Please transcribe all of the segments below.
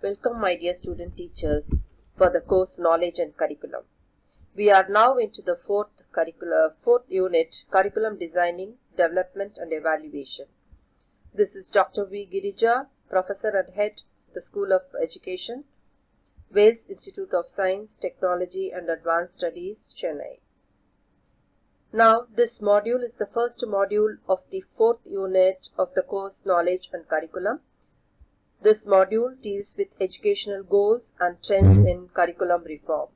Welcome my dear student teachers for the course Knowledge and Curriculum. We are now into the fourth curricular, fourth unit, Curriculum Designing, Development and Evaluation. This is Dr. V. Girija, Professor and Head, the School of Education, Vels Institute of Science, Technology and Advanced Studies, Chennai. Now, this module is the first module of the fourth unit of the course Knowledge and Curriculum. This module deals with educational goals and trends mm-hmm. in curriculum reform.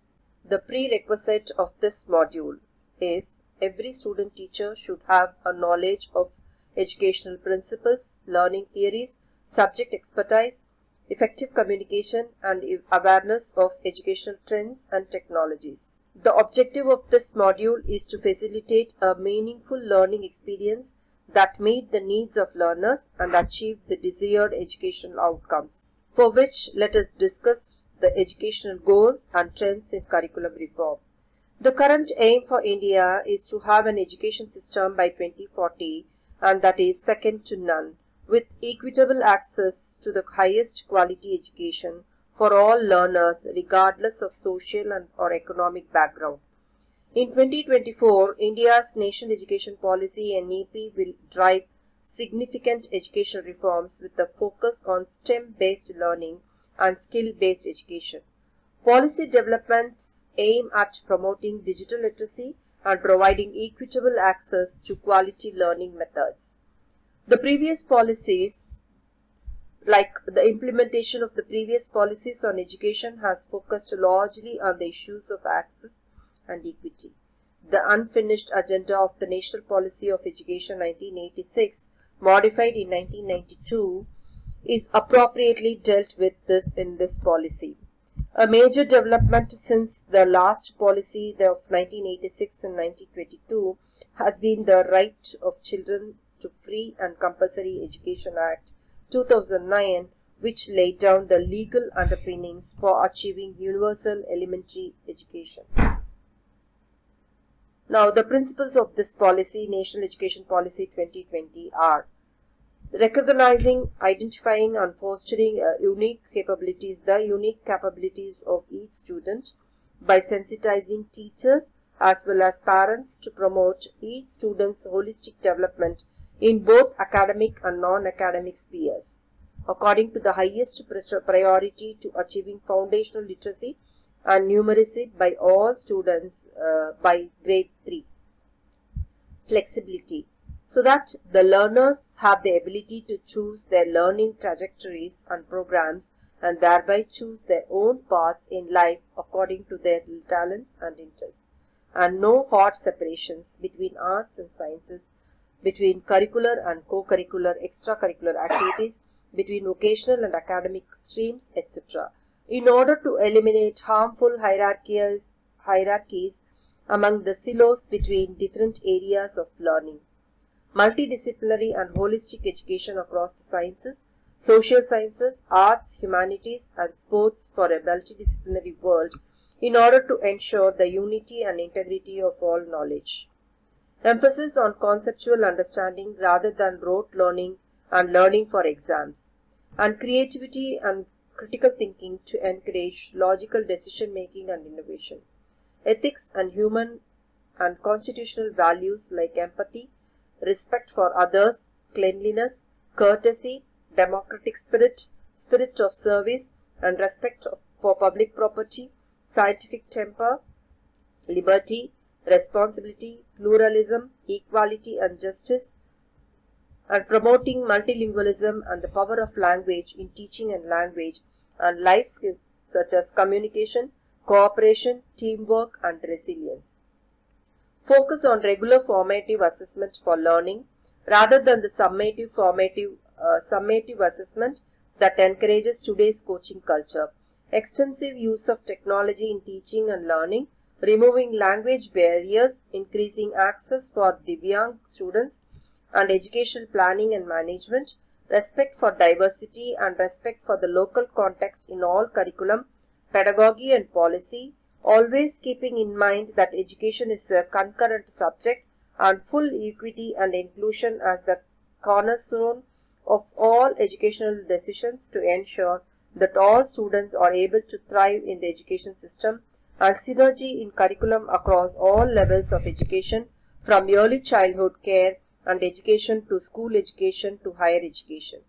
The prerequisite of this module is every student teacher should have a knowledge of educational principles, learning theories, subject expertise, effective communication and awareness of educational trends and technologies. The objective of this module is to facilitate a meaningful learning experience that meet the needs of learners and achieve the desired educational outcomes, for which let us discuss the educational goals and trends in curriculum reform. The current aim for India is to have an education system by 2040 and that is second to none, with equitable access to the highest quality education for all learners regardless of social and or economic background. In 2024, India's National Education Policy NEP will drive significant educational reforms with a focus on STEM-based learning and skill-based education. Policy developments aim at promoting digital literacy and providing equitable access to quality learning methods. The previous policies, like the implementation of the previous policies on education has focused largely on the issues of access and equity. The unfinished agenda of the National Policy of Education 1986, modified in 1992, is appropriately dealt with this in this policy. A major development since the last policy of 1986 and 1922 has been the Right of Children to Free and Compulsory Education Act 2009 which laid down the legal underpinnings for achieving universal elementary education. Now, the principles of this policy, National Education Policy 2020 are recognizing, identifying and fostering uh, unique capabilities, the unique capabilities of each student by sensitizing teachers as well as parents to promote each student's holistic development in both academic and non-academic spheres. According to the highest priority to achieving foundational literacy and numeracy by all students uh, by grade 3. Flexibility. So that the learners have the ability to choose their learning trajectories and programs and thereby choose their own paths in life according to their talents and interests. And no hard separations between arts and sciences between curricular and co-curricular extracurricular activities between vocational and academic streams etc in order to eliminate harmful hierarchies, hierarchies among the silos between different areas of learning. Multidisciplinary and holistic education across the sciences, social sciences, arts, humanities and sports for a multidisciplinary world in order to ensure the unity and integrity of all knowledge. Emphasis on conceptual understanding rather than rote learning and learning for exams. And creativity and critical thinking to encourage logical decision making and innovation. Ethics and human and constitutional values like empathy, respect for others, cleanliness, courtesy, democratic spirit, spirit of service, and respect for public property, scientific temper, liberty, responsibility, pluralism, equality, and justice, and promoting multilingualism and the power of language in teaching and language and life skills such as communication, cooperation, teamwork and resilience. Focus on regular formative assessment for learning rather than the summative formative uh, summative assessment that encourages today's coaching culture. Extensive use of technology in teaching and learning, removing language barriers, increasing access for Divyang students and educational planning and management, respect for diversity and respect for the local context in all curriculum, pedagogy and policy, always keeping in mind that education is a concurrent subject and full equity and inclusion as the cornerstone of all educational decisions to ensure that all students are able to thrive in the education system and synergy in curriculum across all levels of education from early childhood care and education to school education to higher education.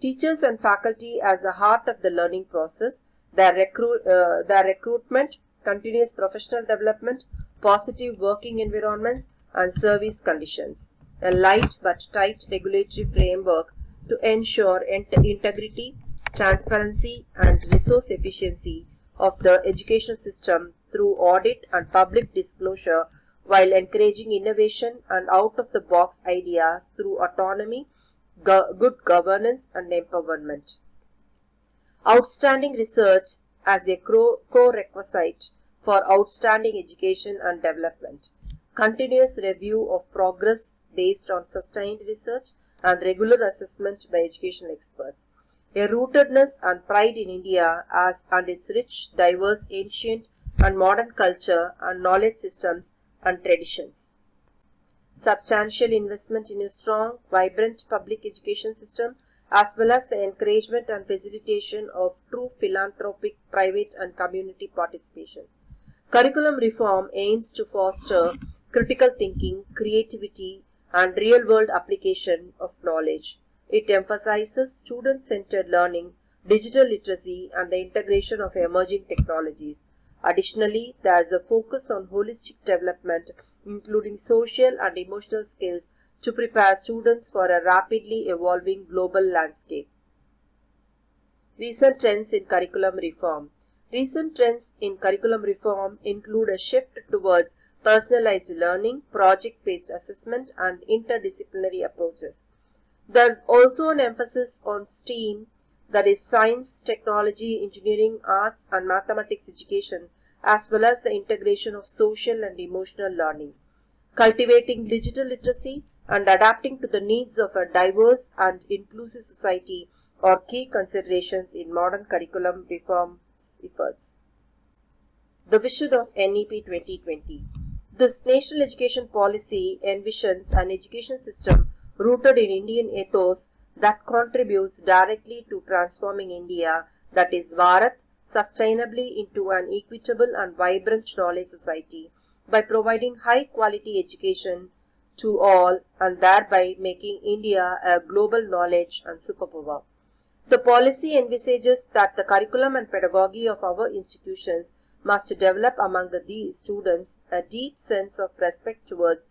Teachers and faculty as the heart of the learning process, their, recruit, uh, their recruitment, continuous professional development, positive working environments and service conditions. A light but tight regulatory framework to ensure integrity, transparency and resource efficiency of the education system through audit and public disclosure while encouraging innovation and out-of-the-box ideas through autonomy, go good governance and empowerment. Outstanding research as a core requisite for outstanding education and development. Continuous review of progress based on sustained research and regular assessment by educational experts. A rootedness and pride in India as and its rich, diverse, ancient and modern culture and knowledge systems and traditions. Substantial investment in a strong, vibrant public education system as well as the encouragement and facilitation of true philanthropic private and community participation. Curriculum reform aims to foster critical thinking, creativity, and real-world application of knowledge. It emphasizes student-centered learning, digital literacy, and the integration of emerging technologies. Additionally, there is a focus on holistic development, including social and emotional skills to prepare students for a rapidly evolving global landscape. Recent trends in curriculum reform. Recent trends in curriculum reform include a shift towards personalized learning, project-based assessment, and interdisciplinary approaches. There is also an emphasis on STEAM, that is science, technology, engineering, arts, and mathematics education, as well as the integration of social and emotional learning. Cultivating digital literacy and adapting to the needs of a diverse and inclusive society are key considerations in modern curriculum reform efforts. The vision of NEP 2020 this national education policy envisions an education system rooted in Indian ethos that contributes directly to transforming India, that is Bharat, sustainably into an equitable and vibrant knowledge society by providing high quality education to all and thereby making India a global knowledge and superpower. The policy envisages that the curriculum and pedagogy of our institutions must develop among the, students a deep sense of respect towards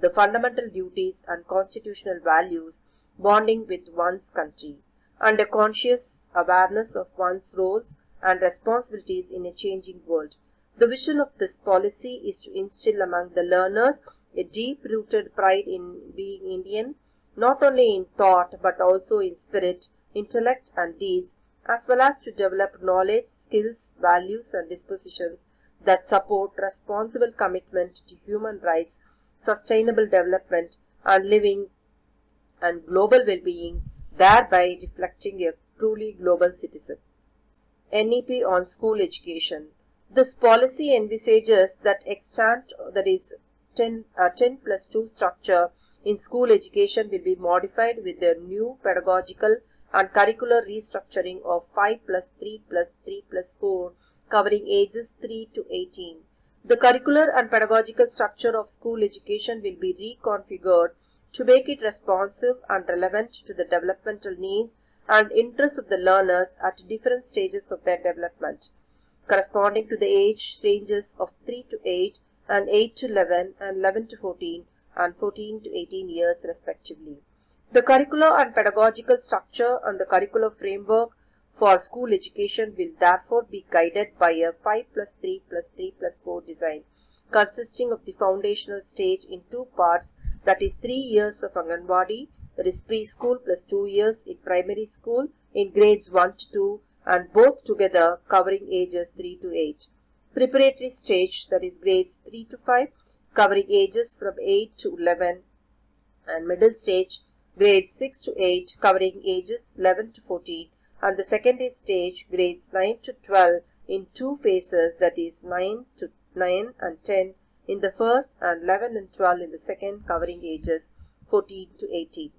the fundamental duties and constitutional values bonding with one's country and a conscious awareness of one's roles and responsibilities in a changing world. The vision of this policy is to instill among the learners a deep-rooted pride in being Indian, not only in thought but also in spirit, intellect and deeds, as well as to develop knowledge, skills, values and dispositions that support responsible commitment to human rights, sustainable development and living and global well-being, thereby reflecting a truly global citizen. NEP on school education. This policy envisages that extant that is 10, uh, 10 plus 2 structure in school education will be modified with a new pedagogical and curricular restructuring of 5 plus 3 plus 3 plus 4 covering ages 3 to 18. The curricular and pedagogical structure of school education will be reconfigured to make it responsive and relevant to the developmental needs and interests of the learners at different stages of their development, corresponding to the age ranges of 3 to 8 and 8 to 11 and 11 to 14 and 14 to 18 years respectively. The curricular and pedagogical structure and the curricular framework for school education will therefore be guided by a 5 plus 3 plus 3 plus 4 design consisting of the foundational stage in two parts that is 3 years of Anganwadi that is preschool plus 2 years in primary school in grades 1 to 2 and both together covering ages 3 to 8. Preparatory stage that is grades 3 to 5 covering ages from 8 to 11 and middle stage grades 6 to 8 covering ages 11 to 14 and the secondary stage grades 9 to 12 in two phases that is 9 to 9 and 10 in the first and 11 and 12 in the second covering ages 14 to 18.